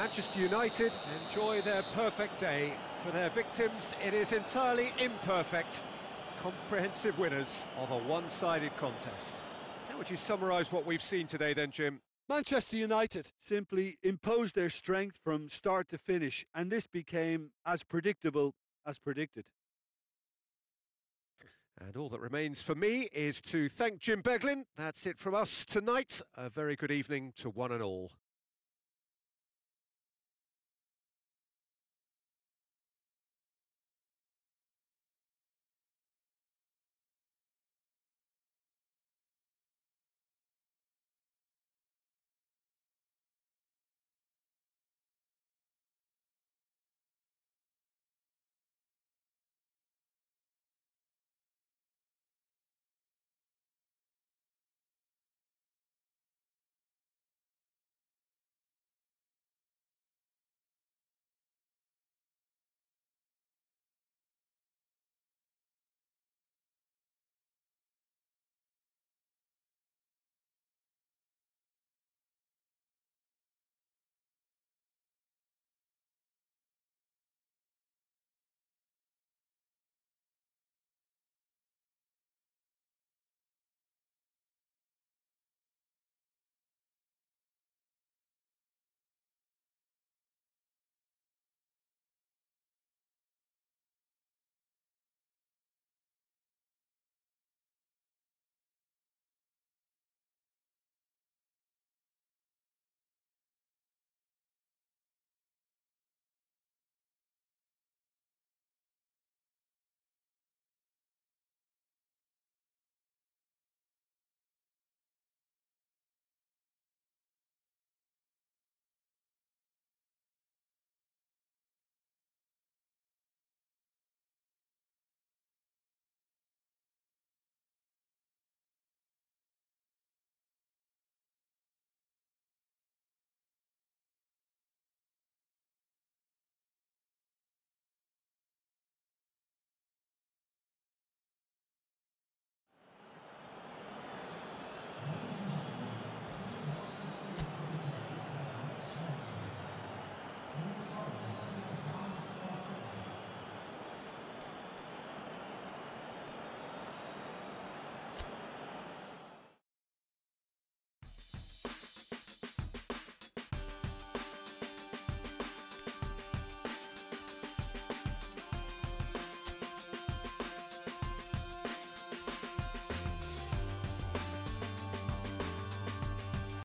Manchester United enjoy their perfect day. For their victims, it is entirely imperfect. Comprehensive winners of a one-sided contest. How would you summarise what we've seen today then, Jim? Manchester United simply imposed their strength from start to finish, and this became as predictable as predicted. And all that remains for me is to thank Jim Beglin. That's it from us tonight. A very good evening to one and all.